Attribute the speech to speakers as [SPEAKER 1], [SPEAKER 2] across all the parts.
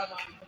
[SPEAKER 1] Okay.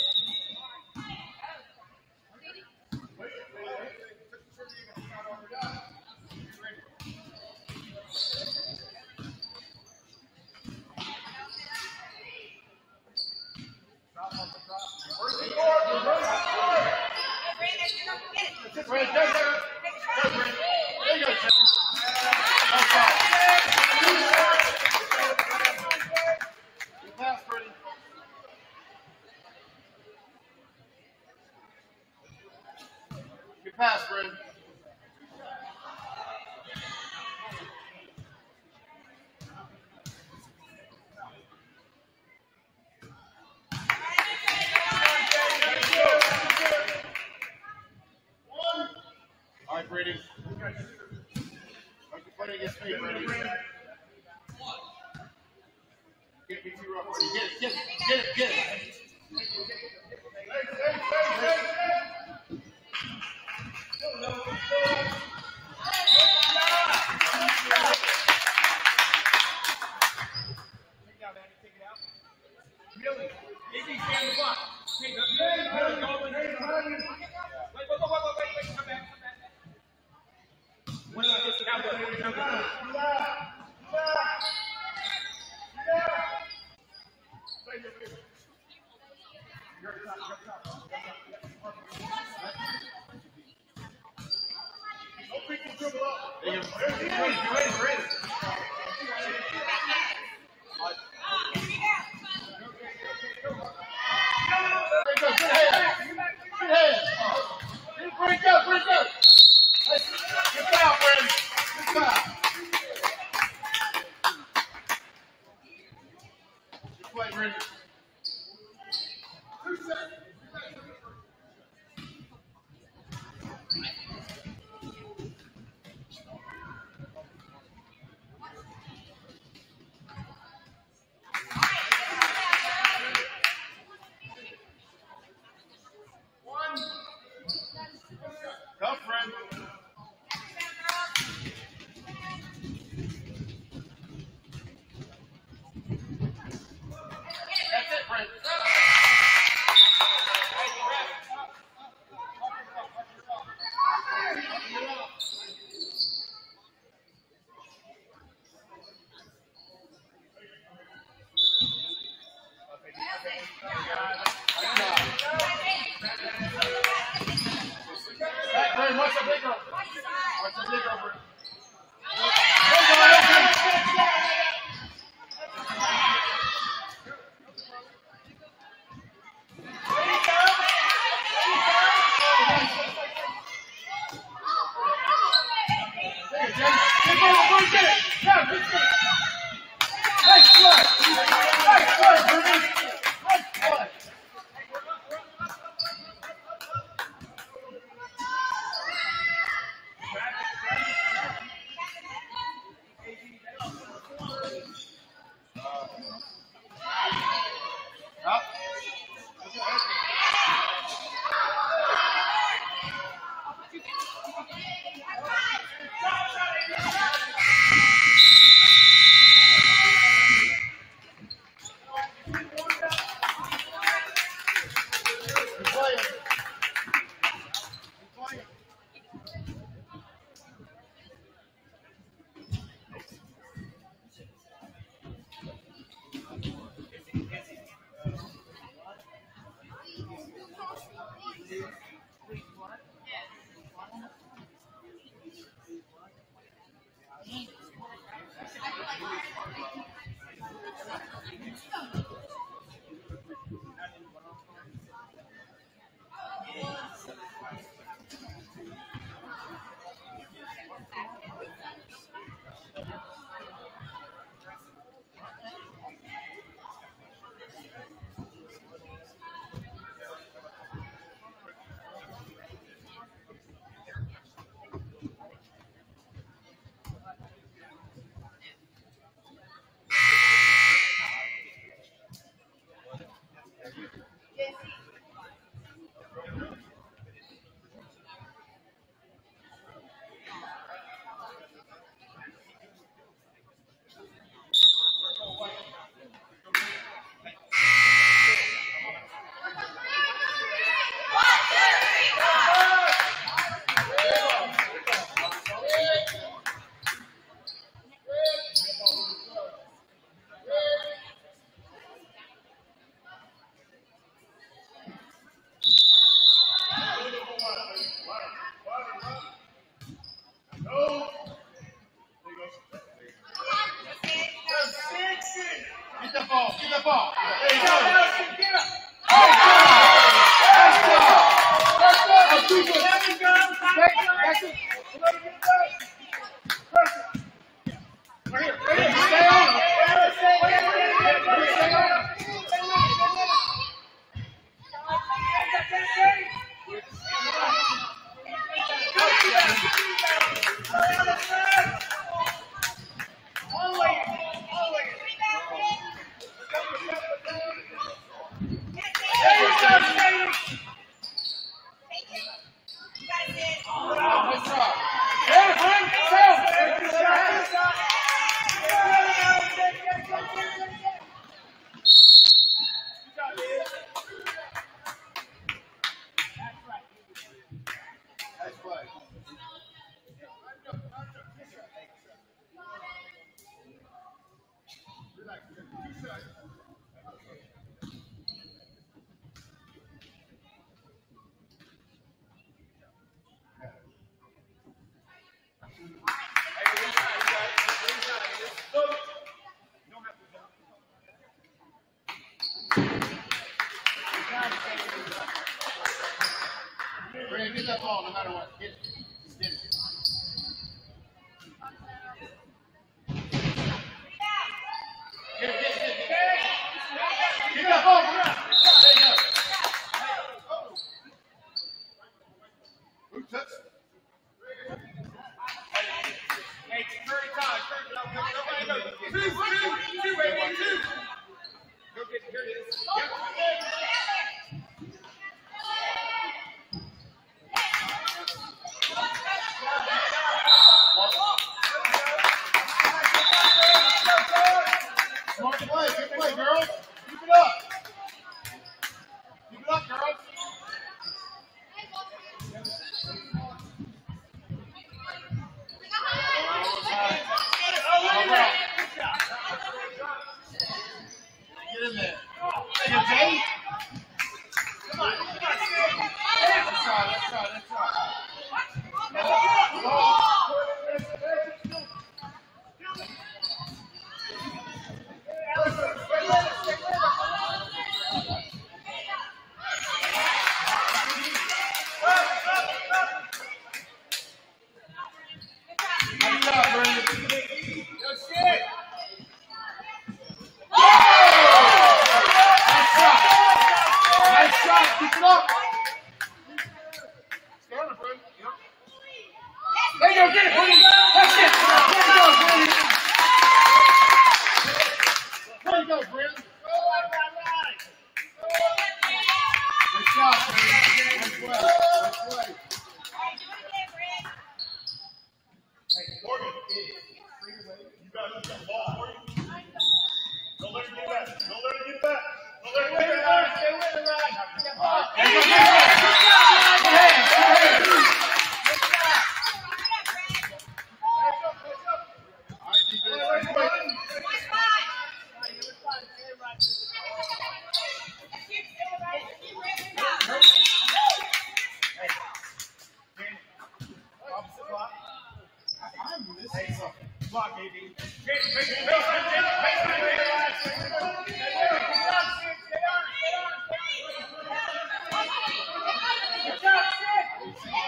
[SPEAKER 1] Come on.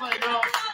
[SPEAKER 2] Baju.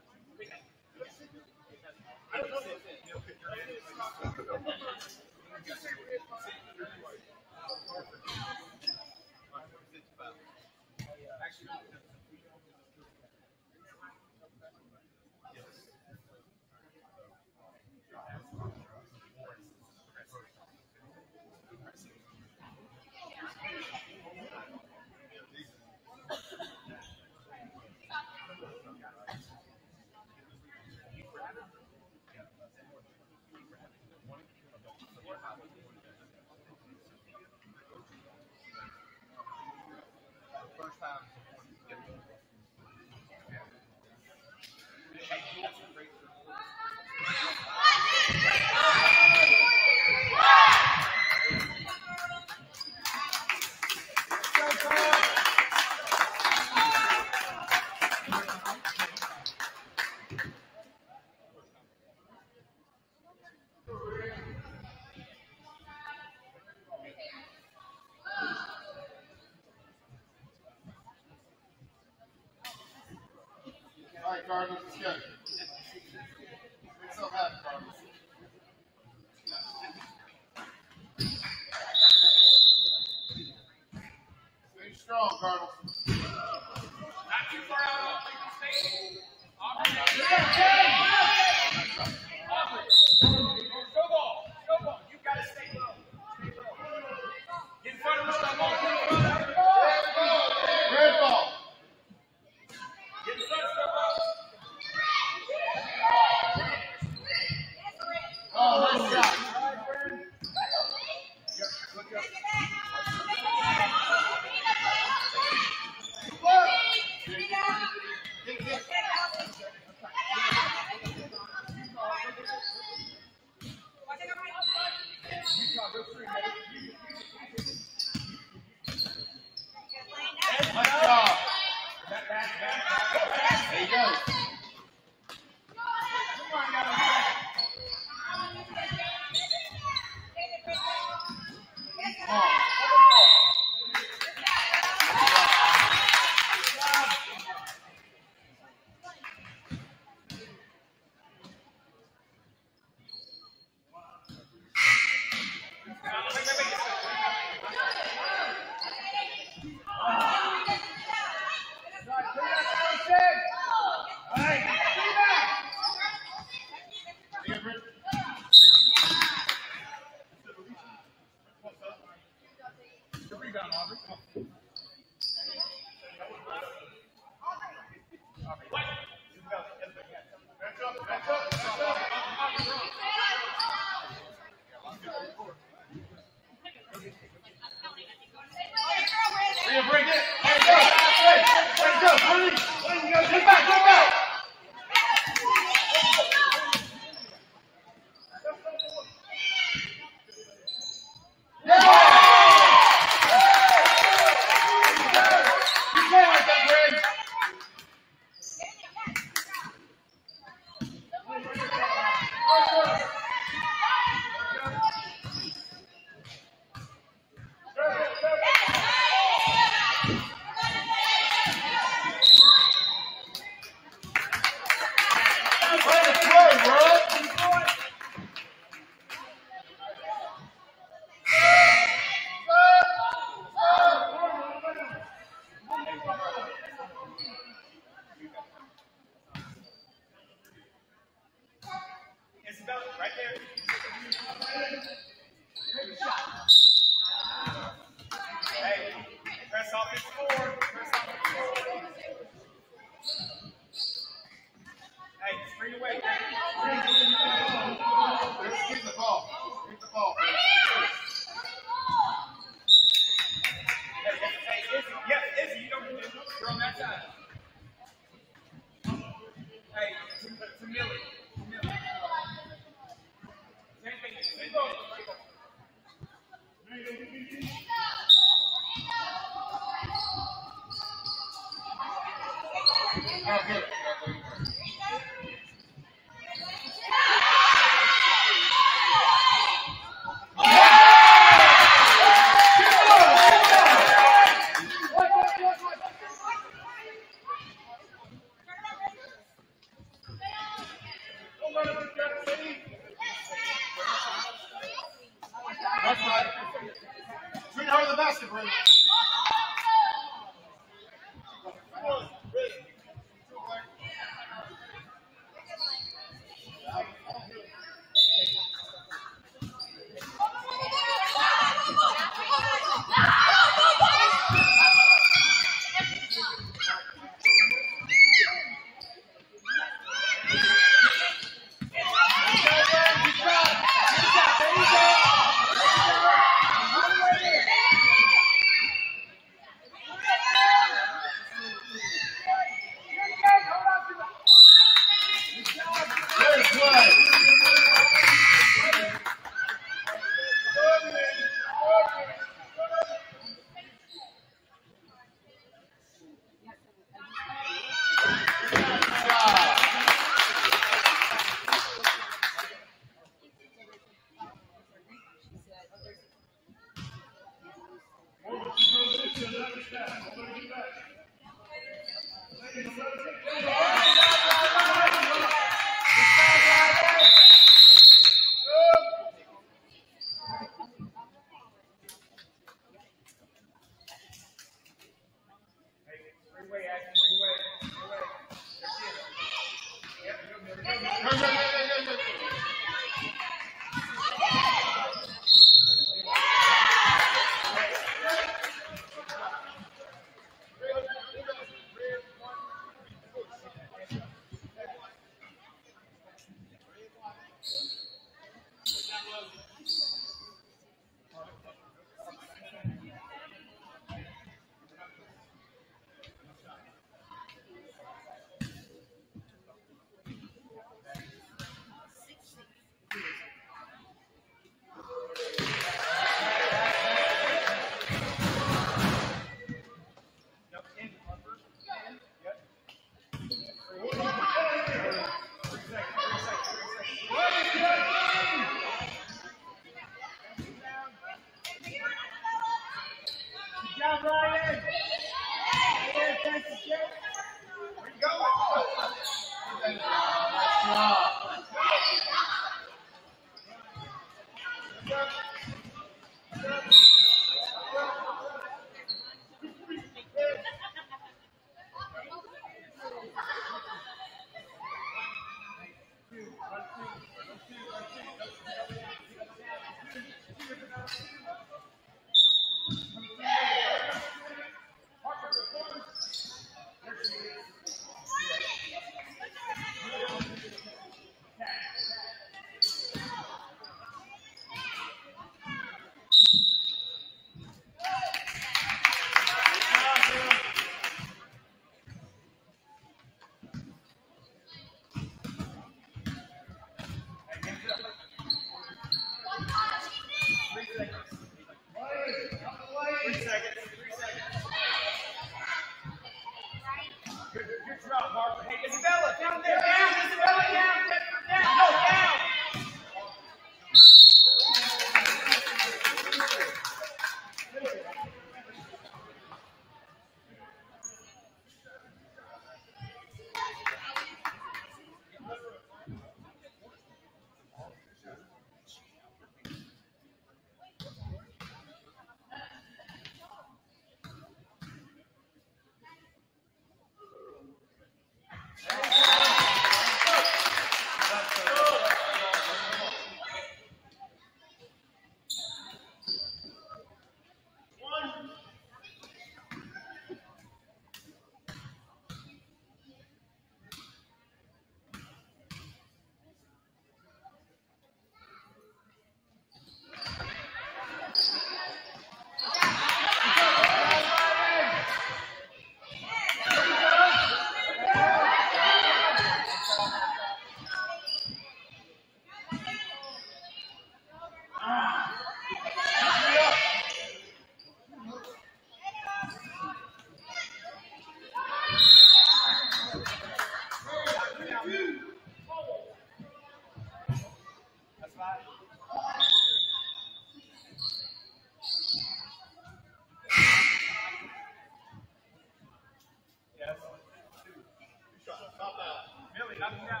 [SPEAKER 1] Gracias.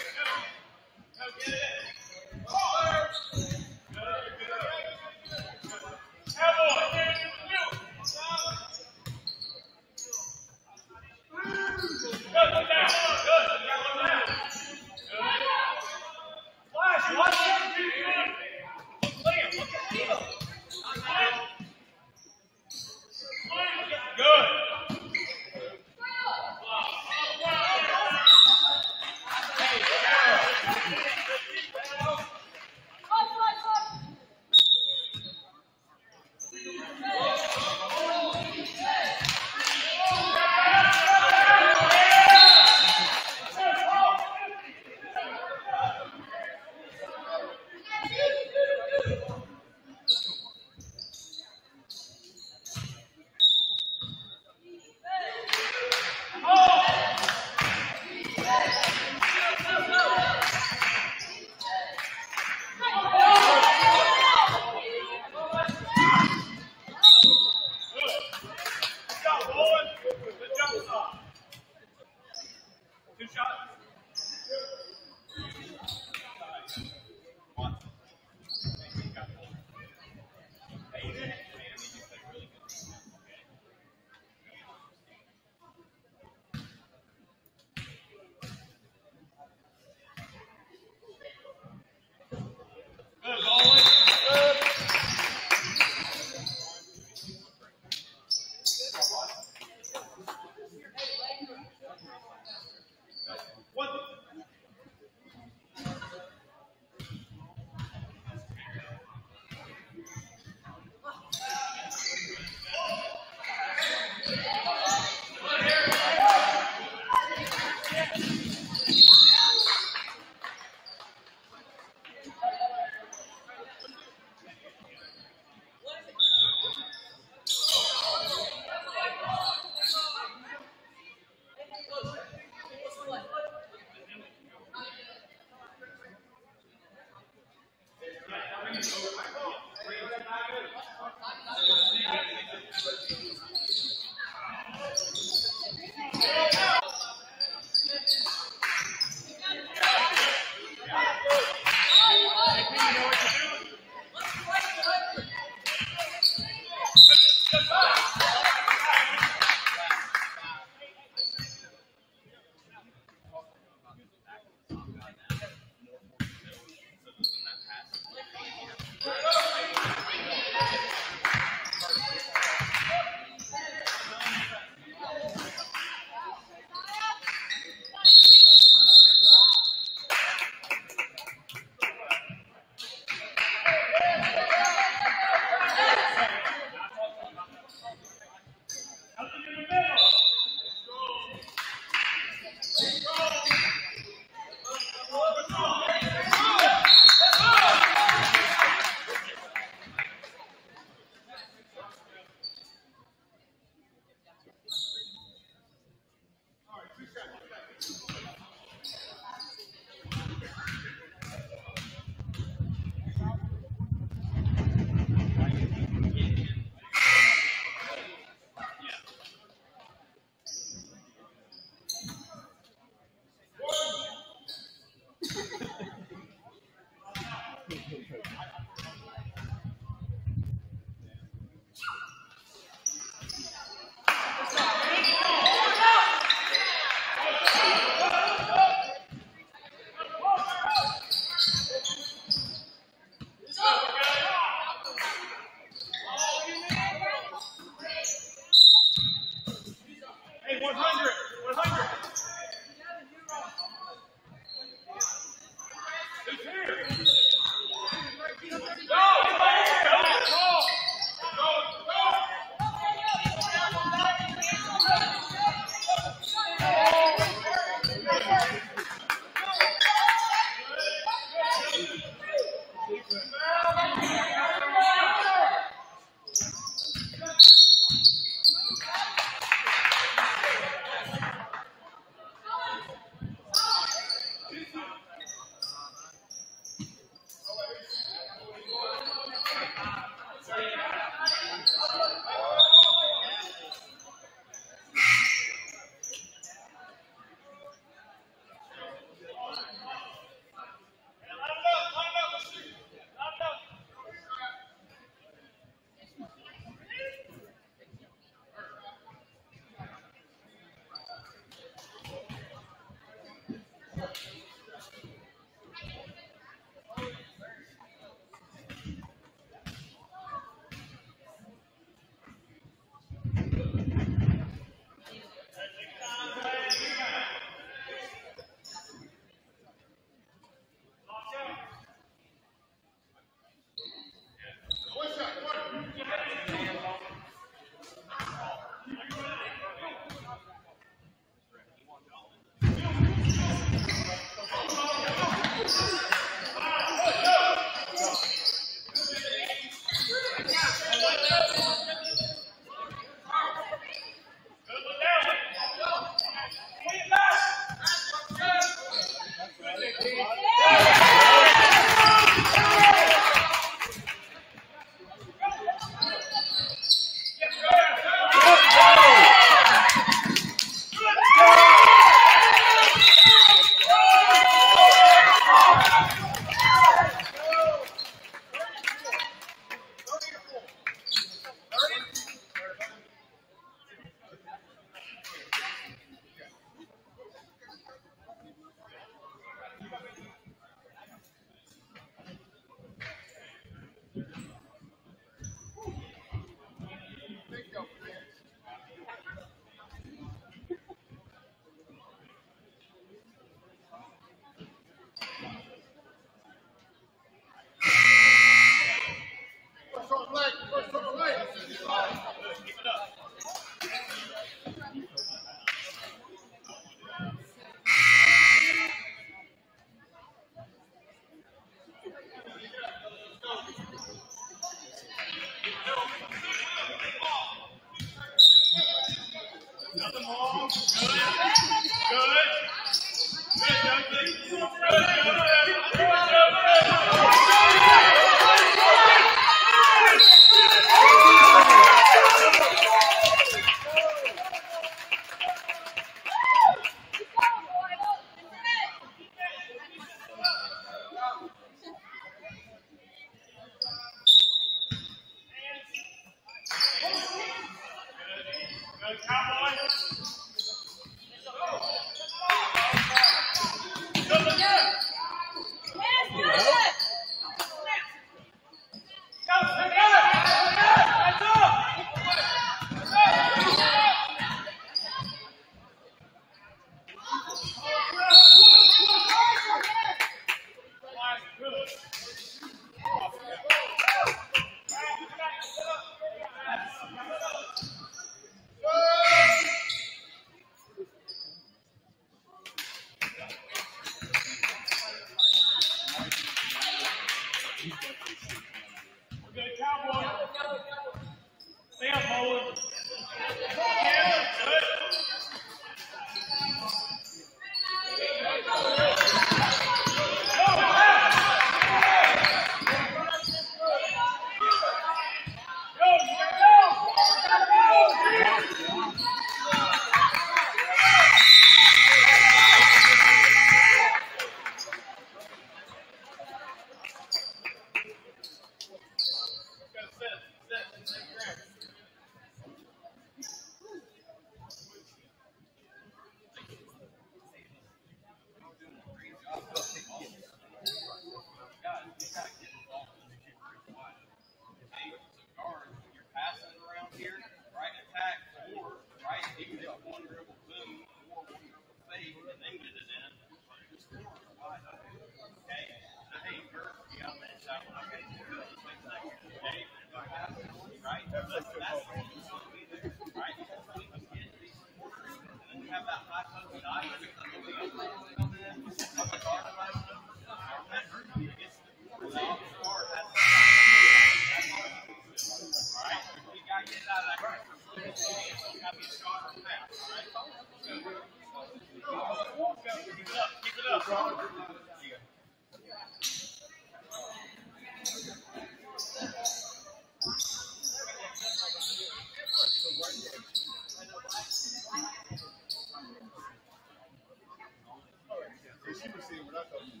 [SPEAKER 2] Exactamente.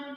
[SPEAKER 3] Swinging!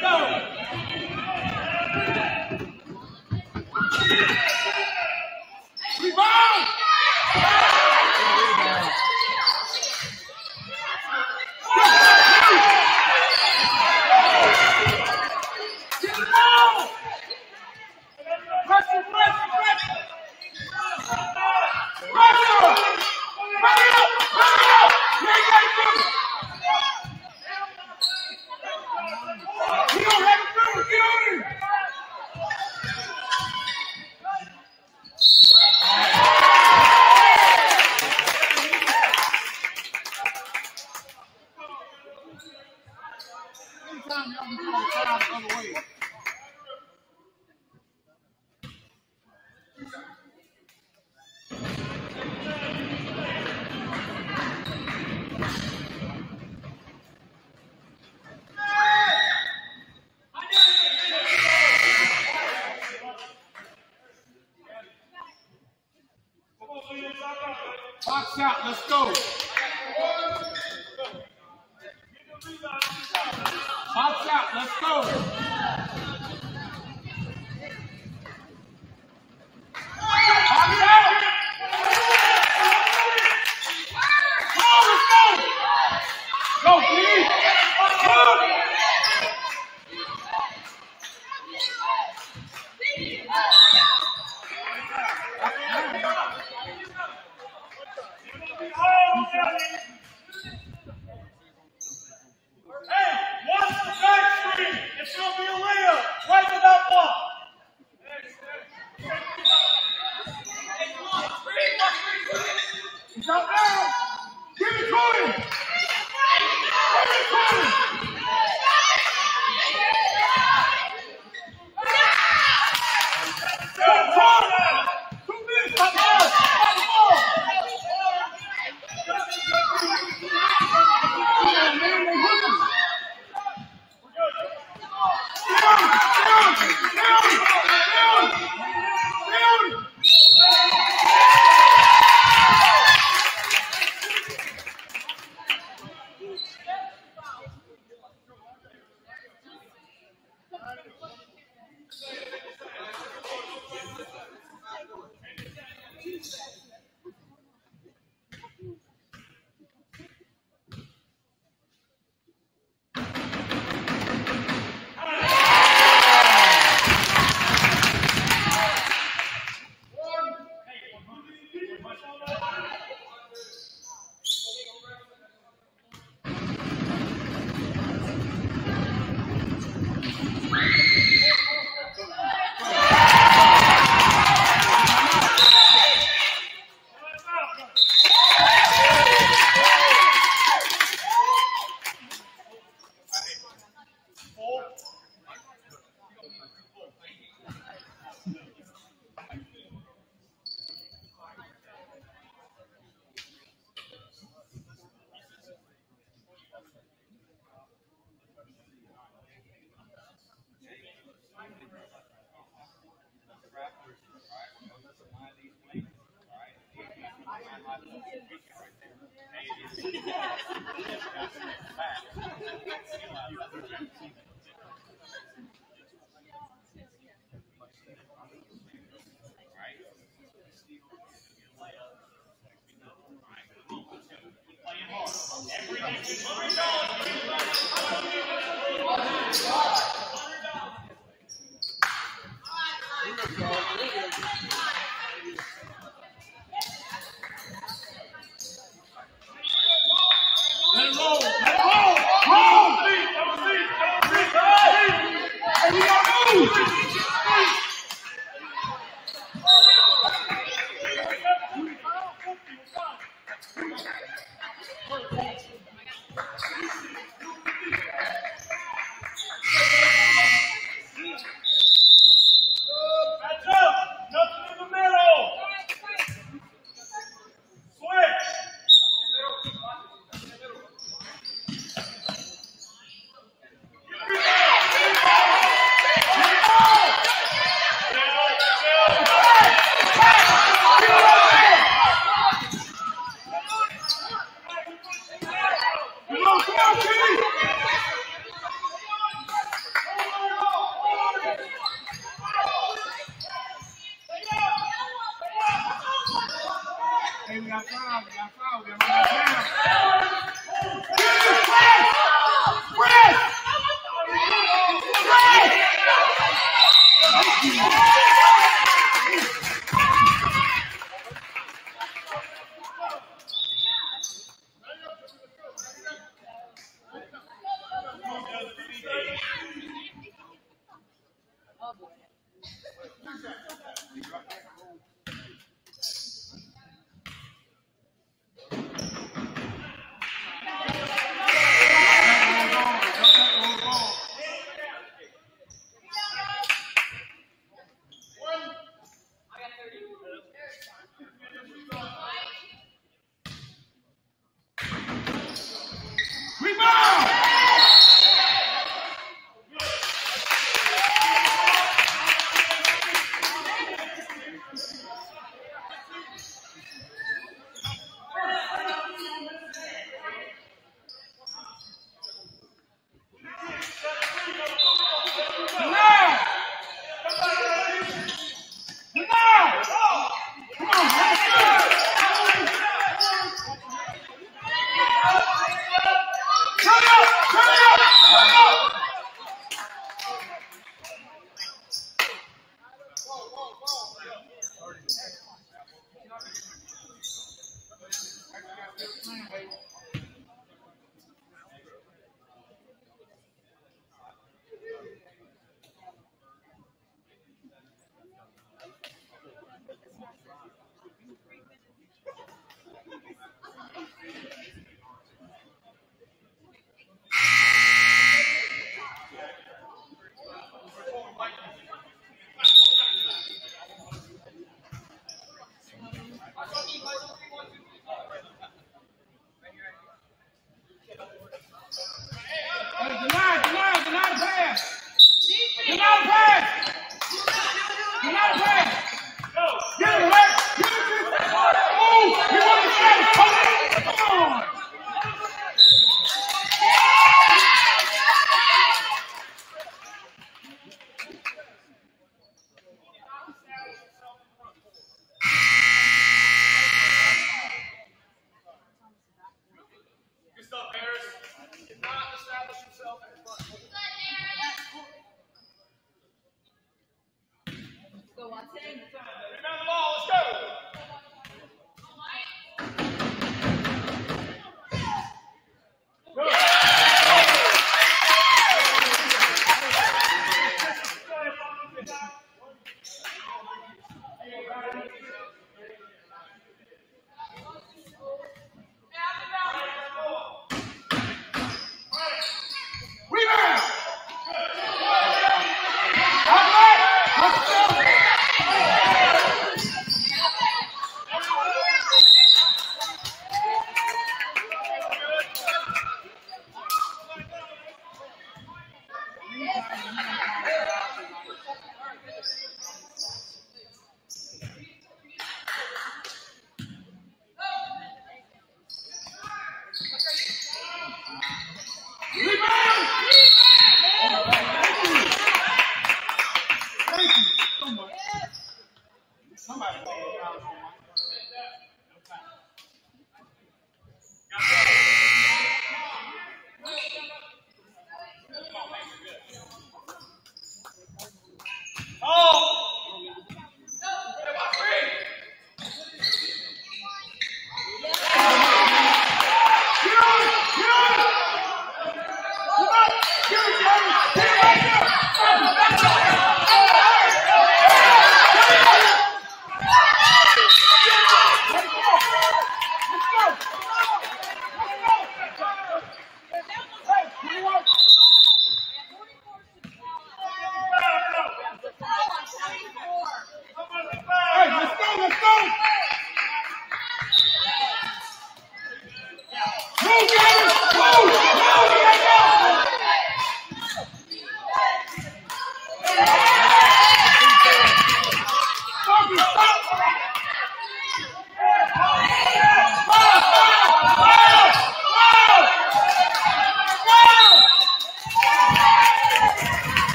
[SPEAKER 3] Come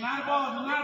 [SPEAKER 3] Bunlar bol, bunlar